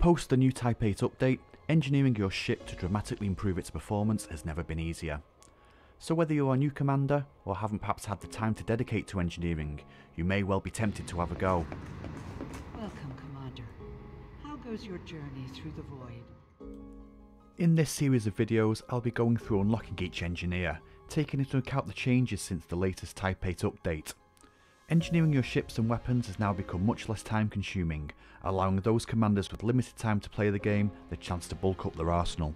Post the new Type 8 update, engineering your ship to dramatically improve its performance has never been easier. So whether you're a new commander or haven't perhaps had the time to dedicate to engineering, you may well be tempted to have a go. Welcome, Commander. How goes your journey through the void? In this series of videos, I'll be going through unlocking each engineer, taking into account the changes since the latest Type 8 update. Engineering your ships and weapons has now become much less time consuming, allowing those commanders with limited time to play the game the chance to bulk up their arsenal.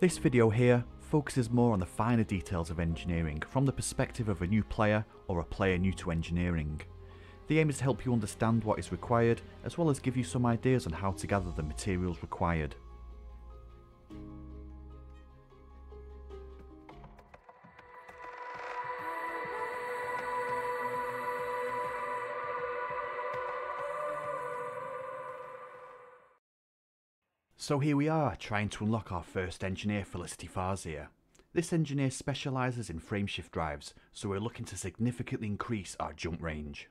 This video here focuses more on the finer details of engineering from the perspective of a new player or a player new to engineering. The aim is to help you understand what is required as well as give you some ideas on how to gather the materials required. So here we are, trying to unlock our first engineer Felicity Farseer. This engineer specialises in frameshift drives, so we're looking to significantly increase our jump range.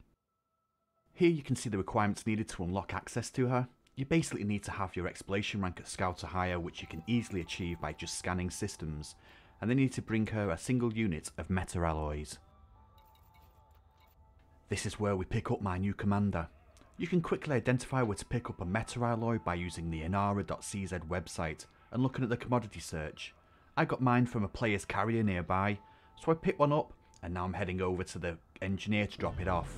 Here you can see the requirements needed to unlock access to her. You basically need to have your exploration rank at Scout or higher, which you can easily achieve by just scanning systems, and then you need to bring her a single unit of metal alloys. This is where we pick up my new commander. You can quickly identify where to pick up a metal alloy by using the inara.cz website and looking at the commodity search. I got mine from a player's carrier nearby, so I picked one up and now I'm heading over to the engineer to drop it off.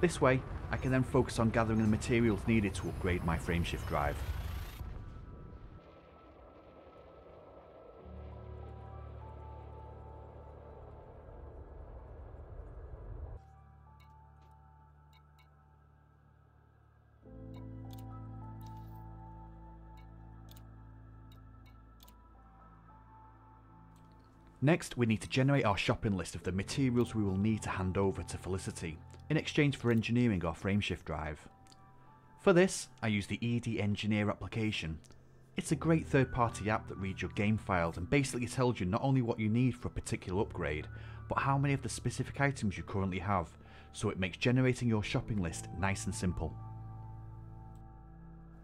This way, I can then focus on gathering the materials needed to upgrade my frameshift drive. Next, we need to generate our shopping list of the materials we will need to hand over to Felicity, in exchange for engineering our frameshift drive. For this, I use the ED Engineer application. It's a great third party app that reads your game files and basically tells you not only what you need for a particular upgrade, but how many of the specific items you currently have, so it makes generating your shopping list nice and simple.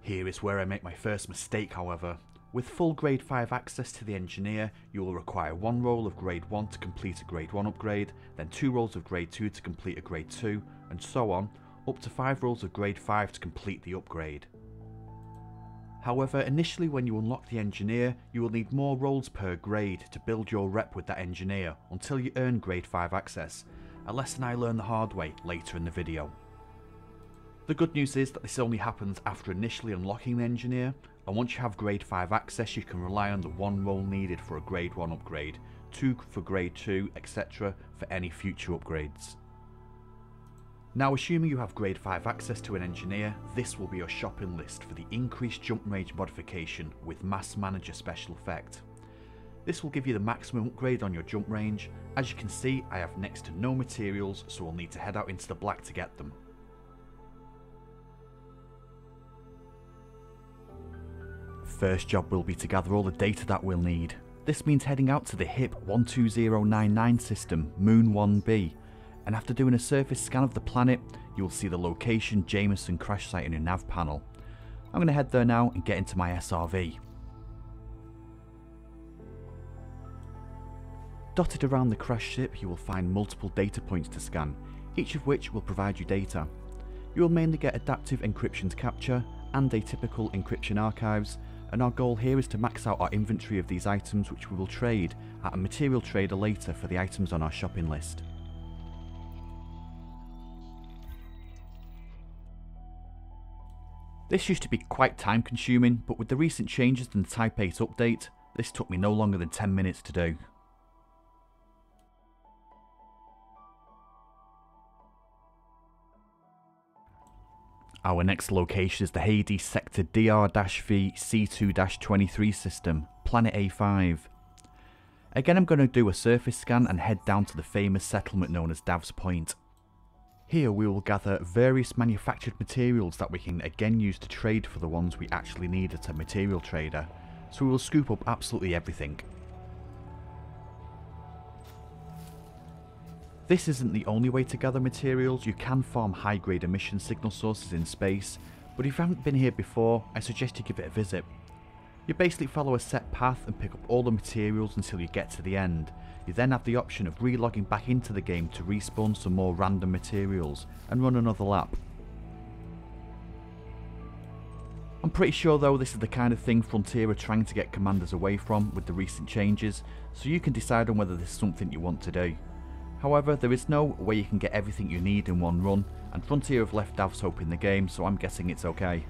Here is where I make my first mistake however, with full grade 5 access to the engineer, you will require one roll of grade 1 to complete a grade 1 upgrade, then 2 rolls of grade 2 to complete a grade 2, and so on, up to 5 rolls of grade 5 to complete the upgrade. However, initially when you unlock the engineer, you will need more rolls per grade to build your rep with that engineer until you earn grade 5 access, a lesson I learned the hard way later in the video. The good news is that this only happens after initially unlocking the engineer, and once you have grade 5 access you can rely on the one roll needed for a grade 1 upgrade, 2 for grade 2 etc for any future upgrades. Now assuming you have grade 5 access to an engineer, this will be your shopping list for the increased jump range modification with mass manager special effect. This will give you the maximum upgrade on your jump range, as you can see I have next to no materials so I'll need to head out into the black to get them. First job will be to gather all the data that we'll need. This means heading out to the HIP 12099 system, Moon 1b, and after doing a surface scan of the planet, you will see the location Jameson crash site in your nav panel. I'm going to head there now and get into my SRV. Dotted around the crash ship you will find multiple data points to scan, each of which will provide you data. You will mainly get adaptive encryptors capture and atypical encryption archives, and our goal here is to max out our inventory of these items which we will trade at a material trader later for the items on our shopping list. This used to be quite time consuming, but with the recent changes in the Type 8 update, this took me no longer than 10 minutes to do. Our next location is the Hyades Sector DR-V C2-23 system, Planet A5. Again I'm going to do a surface scan and head down to the famous settlement known as Dav's Point. Here we will gather various manufactured materials that we can again use to trade for the ones we actually need at a material trader, so we will scoop up absolutely everything. This isn't the only way to gather materials, you can farm high grade emission signal sources in space, but if you haven't been here before, I suggest you give it a visit. You basically follow a set path and pick up all the materials until you get to the end. You then have the option of relogging back into the game to respawn some more random materials and run another lap. I'm pretty sure though this is the kind of thing Frontier are trying to get commanders away from with the recent changes, so you can decide on whether this is something you want to do. However, there is no way you can get everything you need in one run, and Frontier have left Dav's hope in the game, so I'm guessing it's okay.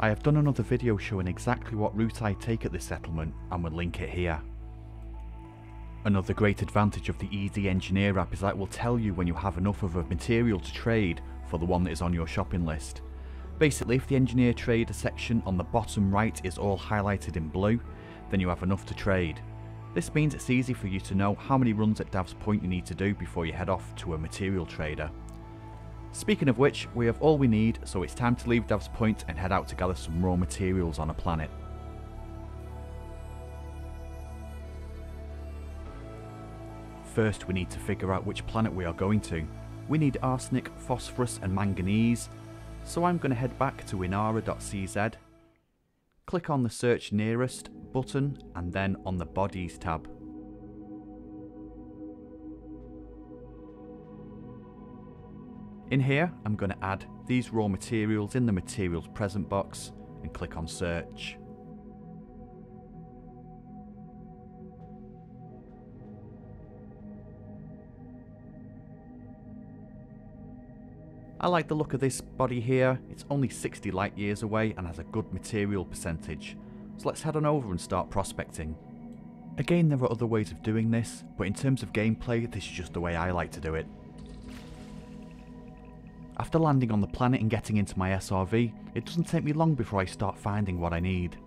I have done another video showing exactly what route I take at this settlement, and will link it here. Another great advantage of the ED Engineer app is that it will tell you when you have enough of a material to trade for the one that is on your shopping list. Basically, if the Engineer Trader section on the bottom right is all highlighted in blue, then you have enough to trade. This means it's easy for you to know how many runs at Dav's Point you need to do before you head off to a material trader. Speaking of which, we have all we need, so it's time to leave Dav's Point and head out to gather some raw materials on a planet. First we need to figure out which planet we are going to. We need arsenic, phosphorus and manganese, so I'm going to head back to inara.cz Click on the search nearest button and then on the bodies tab. In here I'm going to add these raw materials in the materials present box and click on search. I like the look of this body here, it's only 60 light years away and has a good material percentage, so let's head on over and start prospecting. Again there are other ways of doing this, but in terms of gameplay this is just the way I like to do it. After landing on the planet and getting into my SRV, it doesn't take me long before I start finding what I need.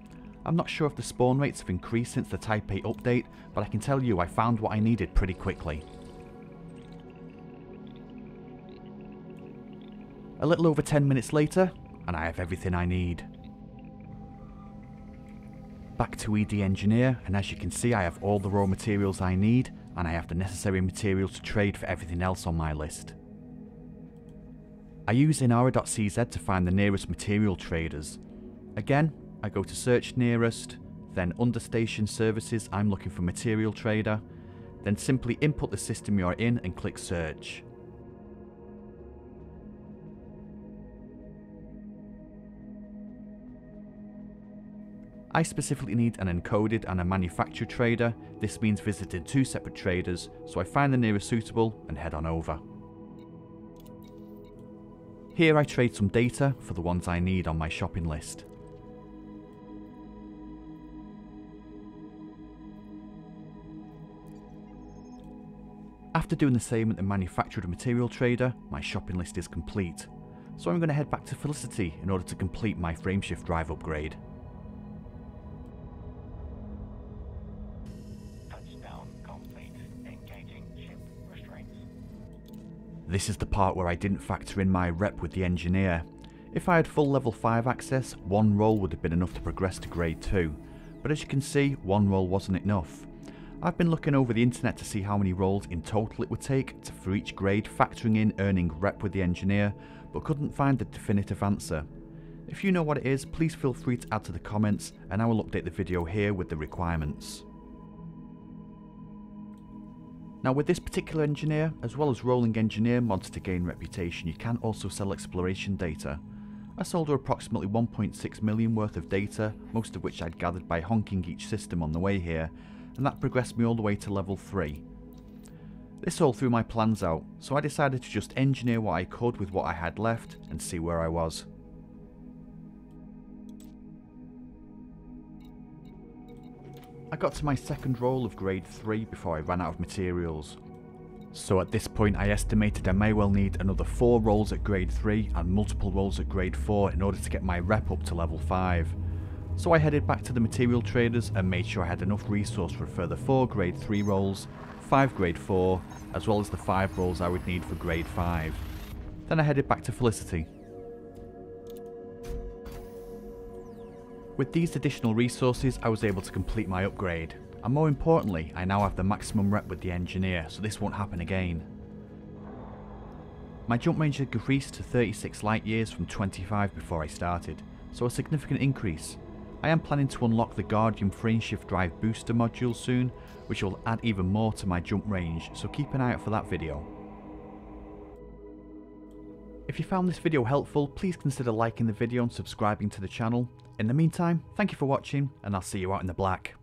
I'm not sure if the spawn rates have increased since the Type 8 update, but I can tell you I found what I needed pretty quickly. A little over 10 minutes later, and I have everything I need. Back to ED Engineer, and as you can see I have all the raw materials I need, and I have the necessary materials to trade for everything else on my list. I use inara.cz to find the nearest material traders. Again, I go to search nearest, then under station services I'm looking for material trader, then simply input the system you're in and click search. I specifically need an encoded and a manufactured trader, this means visiting two separate traders, so I find the nearest suitable and head on over. Here I trade some data for the ones I need on my shopping list. After doing the same at the manufactured material trader, my shopping list is complete. So I'm going to head back to Felicity in order to complete my frameshift drive upgrade. This is the part where I didn't factor in my rep with the engineer. If I had full level 5 access, one roll would have been enough to progress to grade 2, but as you can see, one roll wasn't enough. I've been looking over the internet to see how many rolls in total it would take to, for each grade factoring in earning rep with the engineer, but couldn't find a definitive answer. If you know what it is, please feel free to add to the comments and I will update the video here with the requirements. Now with this particular engineer, as well as rolling engineer mods to gain reputation, you can also sell exploration data. I sold her approximately 1.6 million worth of data, most of which I'd gathered by honking each system on the way here, and that progressed me all the way to level 3. This all threw my plans out, so I decided to just engineer what I could with what I had left and see where I was. I got to my second roll of grade 3 before I ran out of materials. So at this point I estimated I may well need another 4 rolls at grade 3 and multiple rolls at grade 4 in order to get my rep up to level 5. So I headed back to the material traders and made sure I had enough resource for a further 4 grade 3 rolls, 5 grade 4, as well as the 5 rolls I would need for grade 5. Then I headed back to Felicity. With these additional resources I was able to complete my upgrade. and more importantly, I now have the maximum rep with the engineer, so this won't happen again. My jump range had decreased to 36 light years from 25 before I started, so a significant increase. I am planning to unlock the Guardian Frameshift Drive booster module soon, which will add even more to my jump range, so keep an eye out for that video. If you found this video helpful, please consider liking the video and subscribing to the channel. In the meantime, thank you for watching, and I'll see you out in the black.